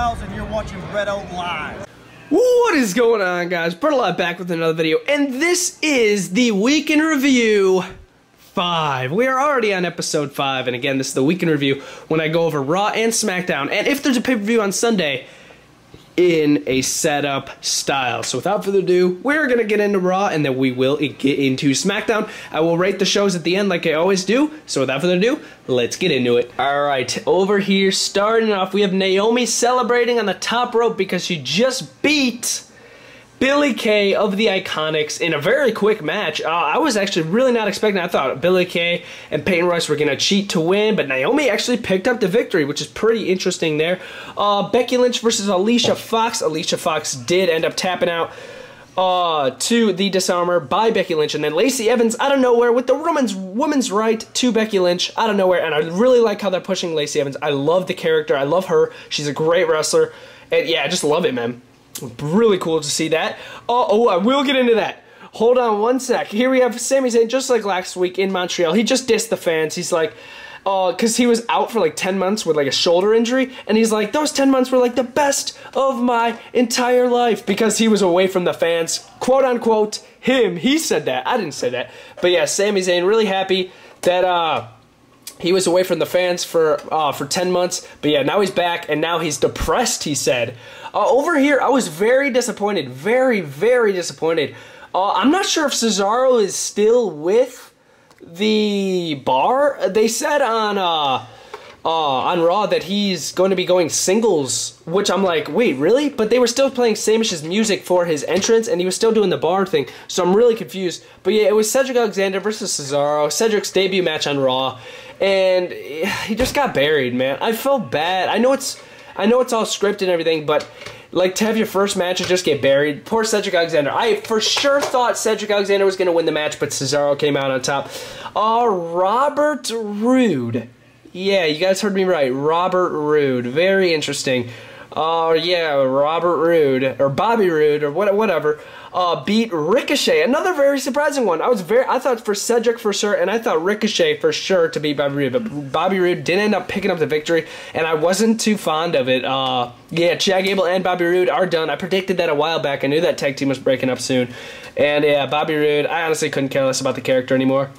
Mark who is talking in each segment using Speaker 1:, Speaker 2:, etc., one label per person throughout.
Speaker 1: Styles, and you're watching Bretto Live.
Speaker 2: What is going on, guys? BrettO Live back with another video, and this is the Week in Review 5. We are already on episode 5, and again, this is the Week in Review when I go over Raw and SmackDown, and if there's a pay-per-view on Sunday, in a setup style. So without further ado, we're to get into Raw and then we will get into SmackDown. I will rate the shows at the end like I always do. So without further ado, let's get into it. All right, over here, starting off, we have Naomi celebrating on the top rope because she just beat Billie Kay of the Iconics in a very quick match. Uh, I was actually really not expecting. I thought Billie Kay and Peyton Royce were going to cheat to win, but Naomi actually picked up the victory, which is pretty interesting there. Uh, Becky Lynch versus Alicia Fox. Alicia Fox did end up tapping out uh, to the disarmer by Becky Lynch, and then Lacey Evans out of nowhere with the woman's woman's right to Becky Lynch out of nowhere, and I really like how they're pushing Lacey Evans. I love the character. I love her. She's a great wrestler, and yeah, I just love it, man. Really cool to see that. Oh, oh, I will get into that. Hold on one sec. Here we have Sami Zayn, just like last week in Montreal. He just dissed the fans. He's like, uh, because he was out for like 10 months with like a shoulder injury, and he's like, those 10 months were like the best of my entire life because he was away from the fans. Quote unquote, him. He said that. I didn't say that. But yeah, Sami Zayn, really happy that, uh, he was away from the fans for uh, for 10 months, but yeah, now he's back and now he's depressed, he said. Uh, over here, I was very disappointed. Very, very disappointed. Uh, I'm not sure if Cesaro is still with the bar. They said on uh, uh, on Raw that he's going to be going singles, which I'm like, wait, really? But they were still playing Sheamus's music for his entrance, and he was still doing the bar thing, so I'm really confused. But yeah, it was Cedric Alexander versus Cesaro, Cedric's debut match on Raw, and he just got buried, man. I felt bad. I know it's I know it's all scripted and everything, but like to have your first match and just get buried. Poor Cedric Alexander. I for sure thought Cedric Alexander was going to win the match, but Cesaro came out on top. Uh, Robert Roode. Yeah, you guys heard me right. Robert Roode. Very interesting. Oh, uh, yeah, Robert Roode, or Bobby Roode, or what, whatever, uh, beat Ricochet. Another very surprising one. I was very, I thought for Cedric for sure, and I thought Ricochet for sure to beat Bobby Roode, but Bobby Roode didn't end up picking up the victory, and I wasn't too fond of it. Uh, yeah, Chad Gable and Bobby Roode are done. I predicted that a while back. I knew that tag team was breaking up soon. And yeah, Bobby Roode, I honestly couldn't care less about the character anymore.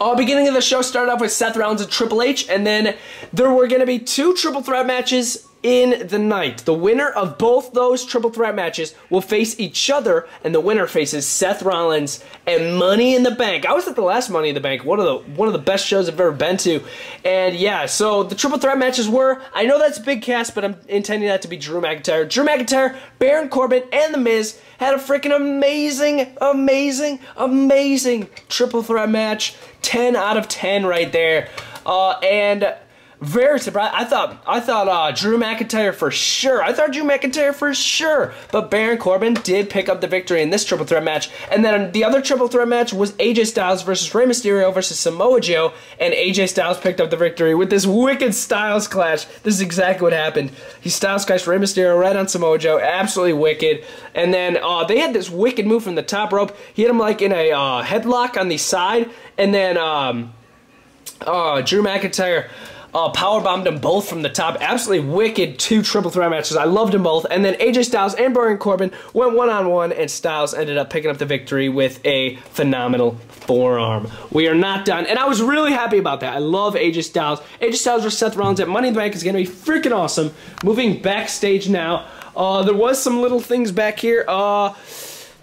Speaker 2: Uh, beginning of the show started off with Seth Rollins and Triple H, and then there were going to be two triple threat matches in the night. The winner of both those triple threat matches will face each other, and the winner faces Seth Rollins and Money in the Bank. I was at the last Money in the Bank, one of the one of the best shows I've ever been to, and yeah. So the triple threat matches were. I know that's a big cast, but I'm intending that to be Drew McIntyre, Drew McIntyre, Baron Corbin, and The Miz had a freaking amazing, amazing, amazing triple threat match. 10 out of 10 right there. Uh, and very surprised. I thought I thought uh, Drew McIntyre for sure. I thought Drew McIntyre for sure. But Baron Corbin did pick up the victory in this triple threat match. And then the other triple threat match was AJ Styles versus Rey Mysterio versus Samoa Joe. And AJ Styles picked up the victory with this wicked Styles clash. This is exactly what happened. He Styles clashed Rey Mysterio right on Samoa Joe. Absolutely wicked. And then uh, they had this wicked move from the top rope. He hit him like in a uh, headlock on the side. And then um, uh, Drew McIntyre uh, power bombed them both from the top. Absolutely wicked two triple threat matches. I loved them both. And then AJ Styles and Baron Corbin went one on one, and Styles ended up picking up the victory with a phenomenal forearm. We are not done, and I was really happy about that. I love AJ Styles. AJ Styles versus Seth Rollins at Money in the Bank is going to be freaking awesome. Moving backstage now. Uh, there was some little things back here. Uh,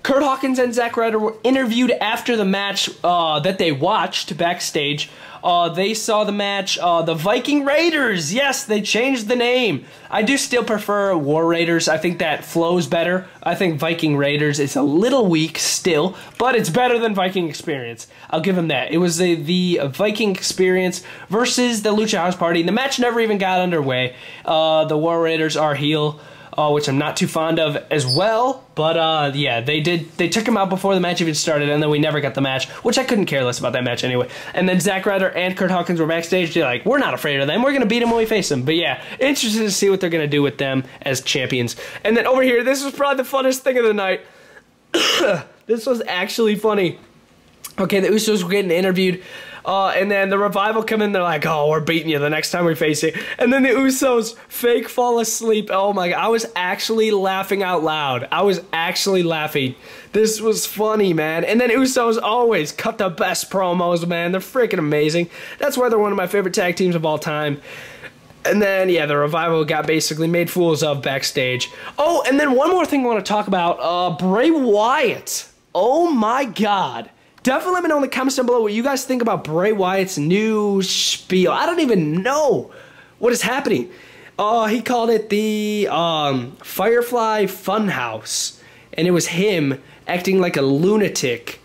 Speaker 2: Kurt Hawkins and Zack Ryder were interviewed after the match uh, that they watched backstage. Uh, they saw the match. Uh, the Viking Raiders. Yes, they changed the name. I do still prefer War Raiders. I think that flows better. I think Viking Raiders is a little weak still, but it's better than Viking Experience. I'll give them that. It was the, the Viking Experience versus the Lucha House Party. The match never even got underway. Uh, the War Raiders are heel uh, which I'm not too fond of as well. But uh, yeah, they did. They took him out before the match even started, and then we never got the match, which I couldn't care less about that match anyway. And then Zack Ryder and Kurt Hawkins were backstage. They're like, "We're not afraid of them. We're gonna beat them when we face them." But yeah, interested to see what they're gonna do with them as champions. And then over here, this was probably the funnest thing of the night. this was actually funny. Okay, the Usos were getting interviewed Uh, and then the revival come in, they're like, "Oh, we're beating you the next time we face it." And then the Usos fake fall asleep. Oh my god, I was actually laughing out loud. I was actually laughing. This was funny, man. And then Usos always cut the best promos, man. They're freaking amazing. That's why they're one of my favorite tag teams of all time. And then, yeah, the revival got basically made fools of backstage. Oh, and then one more thing I want to talk about uh, Bray Wyatt. Oh my god. Definitely let me know in the comments down below what you guys think about Bray Wyatt's new spiel. I don't even know what is happening. Uh, he called it the um, Firefly Funhouse. And it was him acting like a lunatic.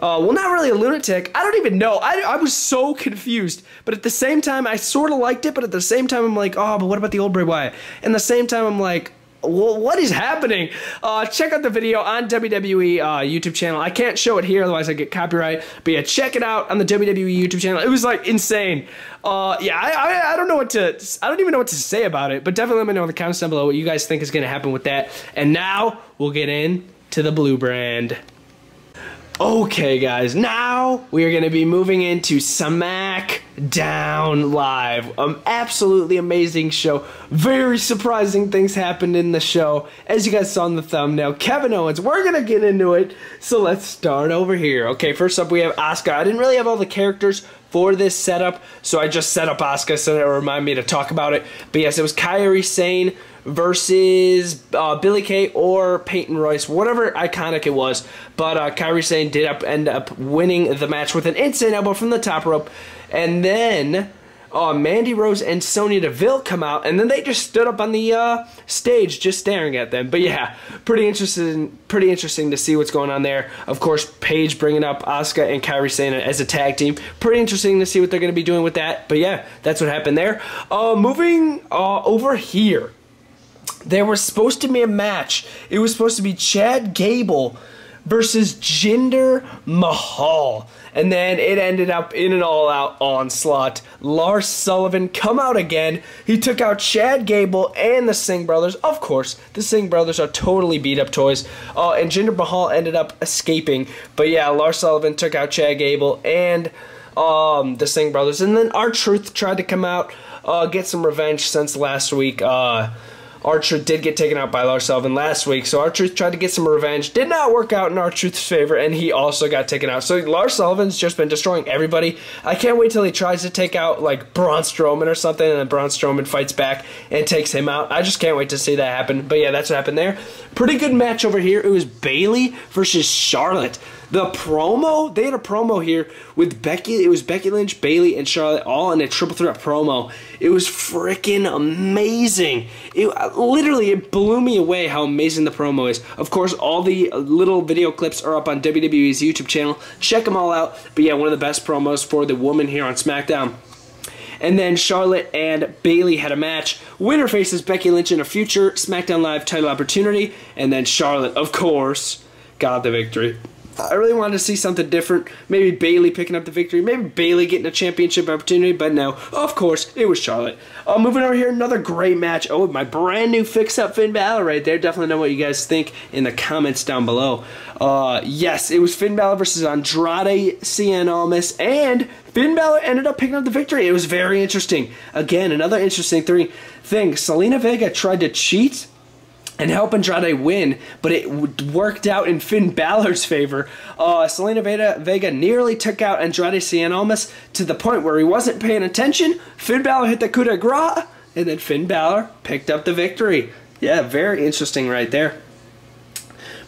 Speaker 2: Uh, well, not really a lunatic. I don't even know. I, I was so confused. But at the same time, I sort of liked it. But at the same time, I'm like, oh, but what about the old Bray Wyatt? And the same time, I'm like, what is happening? Uh, check out the video on WWE uh, YouTube channel. I can't show it here, otherwise I get copyright. But yeah, check it out on the WWE YouTube channel. It was like insane. Uh, yeah, I, I, I don't know what to. I don't even know what to say about it. But definitely let me know in the comments down below what you guys think is going to happen with that. And now we'll get in to the blue brand. Okay, guys, now we are going to be moving into SmackDown Live. An absolutely amazing show. Very surprising things happened in the show. As you guys saw in the thumbnail, Kevin Owens, we're going to get into it. So let's start over here. Okay, first up we have Asuka. I didn't really have all the characters for this setup, so I just set up Asuka so that it remind me to talk about it. But yes, it was Kairi Sane versus uh, Billie Kay or Peyton Royce, whatever iconic it was. But uh, Kairi Sane did up, end up winning the match with an insane elbow from the top rope. And then uh, Mandy Rose and Sonya Deville come out, and then they just stood up on the uh, stage just staring at them. But yeah, pretty interesting, pretty interesting to see what's going on there. Of course, Paige bringing up Asuka and Kairi Sane as a tag team. Pretty interesting to see what they're going to be doing with that. But yeah, that's what happened there. Uh, moving uh, over here there was supposed to be a match. It was supposed to be Chad Gable versus Jinder Mahal. And then it ended up in an all out onslaught. Lars Sullivan come out again. He took out Chad Gable and the Singh brothers. Of course, the Singh brothers are totally beat up toys. Uh, and Jinder Mahal ended up escaping. But yeah, Lars Sullivan took out Chad Gable and um, the Singh brothers. And then R-Truth tried to come out, uh, get some revenge since last week. Uh, R-Truth did get taken out by Lars Sullivan last week, so R-Truth tried to get some revenge. Did not work out in R-Truth's favor, and he also got taken out. So Lars Sullivan's just been destroying everybody. I can't wait till he tries to take out like Braun Strowman or something, and then Braun Strowman fights back and takes him out. I just can't wait to see that happen. But yeah, that's what happened there. Pretty good match over here. It was Bayley versus Charlotte. The promo, they had a promo here with Becky. It was Becky Lynch, Bayley, and Charlotte all in a triple threat promo. It was freaking amazing. It uh, literally it blew me away how amazing the promo is. Of course, all the little video clips are up on WWE's YouTube channel. Check them all out. But yeah, one of the best promos for the woman here on SmackDown. And then Charlotte and Bayley had a match. Winner faces Becky Lynch in a future SmackDown Live title opportunity. And then Charlotte, of course, got the victory. I really wanted to see something different. Maybe Bayley picking up the victory. Maybe Bayley getting a championship opportunity. But no, of course, it was Charlotte. Uh, moving over here, another great match. Oh, my brand new fix-up Finn Balor right there. Definitely know what you guys think in the comments down below. Uh, yes, it was Finn Balor versus Andrade Cien Almas. And Finn Balor ended up picking up the victory. It was very interesting. Again, another interesting thing. Zelina Vega tried to cheat and help Andrade win, but it worked out in Finn Balor's favor. Uh, Zelina Vega, Vega nearly took out Andrade Cien Almas to the point where he wasn't paying attention. Finn Balor hit the coup de grace, and then Finn Balor picked up the victory. Yeah, very interesting right there.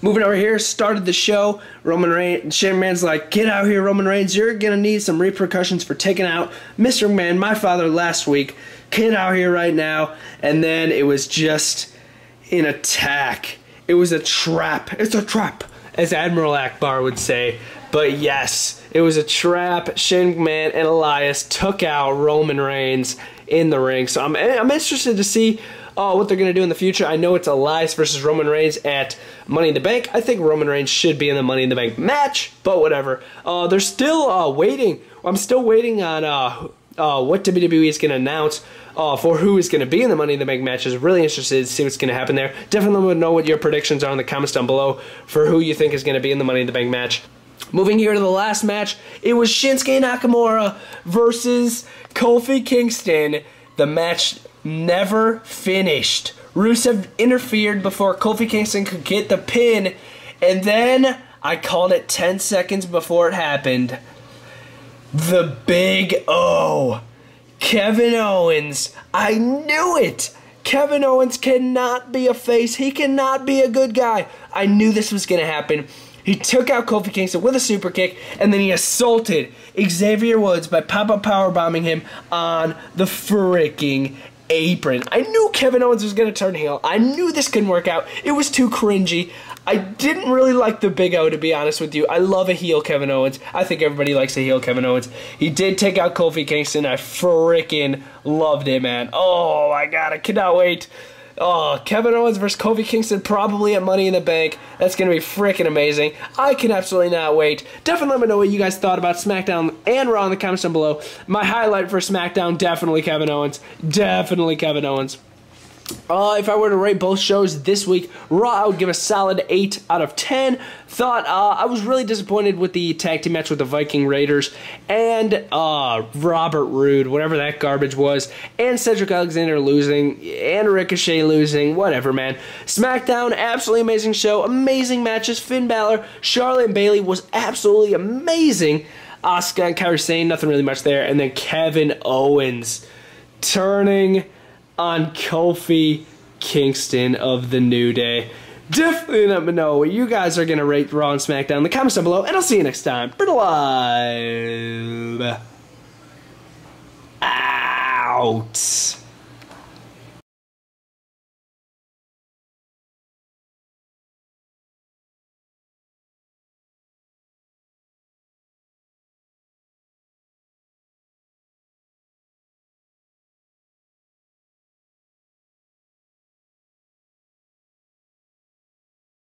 Speaker 2: Moving over here, started the show. Roman Reigns, Shane McMahon's like, get out here, Roman Reigns. You're gonna need some repercussions for taking out Mr. McMahon, my father, last week. Get out here right now. And then it was just in attack. It was a trap. It's a trap, as Admiral Ackbar would say. But yes, it was a trap. Shane McMahon and Elias took out Roman Reigns in the ring. So I'm, I'm interested to see uh, what they're going to do in the future. I know it's Elias versus Roman Reigns at Money in the Bank. I think Roman Reigns should be in the Money in the Bank match, but whatever. Uh, they're still uh, waiting. I'm still waiting on uh, uh, what WWE is going to announce uh, for who is going to be in the Money in the Bank matches. Really interested to see what's going to happen there. Definitely me know what your predictions are in the comments down below for who you think is going to be in the Money in the Bank match. Moving here to the last match, it was Shinsuke Nakamura versus Kofi Kingston. The match never finished. Rusev interfered before Kofi Kingston could get the pin, and then I called it 10 seconds before it happened. The big O. Kevin Owens. I knew it. Kevin Owens cannot be a face. He cannot be a good guy. I knew this was going to happen. He took out Kofi Kingston with a super kick, and then he assaulted Xavier Woods by pop-up power bombing him on the freaking apron. I knew Kevin Owens was going to turn heel. I knew this couldn't work out. It was too cringy. I didn't really like the Big O, to be honest with you. I love a heel Kevin Owens. I think everybody likes a heel Kevin Owens. He did take out Kofi Kingston. I freaking loved it, man. Oh my god, I cannot wait. Oh, Kevin Owens versus Kofi Kingston probably at Money in the Bank. That's going to be freaking amazing. I can absolutely not wait. Definitely let me know what you guys thought about SmackDown and Raw in the comments down below. My highlight for SmackDown, definitely Kevin Owens. Definitely Kevin Owens. Uh, if I were to rate both shows this week, Raw I would give a solid 8 out of 10. Thought uh, I was really disappointed with the tag team match with the Viking Raiders and uh, Robert Roode, whatever that garbage was, and Cedric Alexander losing, and Ricochet losing, whatever, man. SmackDown, absolutely amazing show, amazing matches. Finn Balor, Charlotte, and Bayley was absolutely amazing. Asuka and Kairi Sane, nothing really much there. And then Kevin Owens turning on Kofi Kingston of the New Day. Definitely let me know what you guys are going to rate Raw and SmackDown in the comments down below, and I'll see you next time. For live. Out.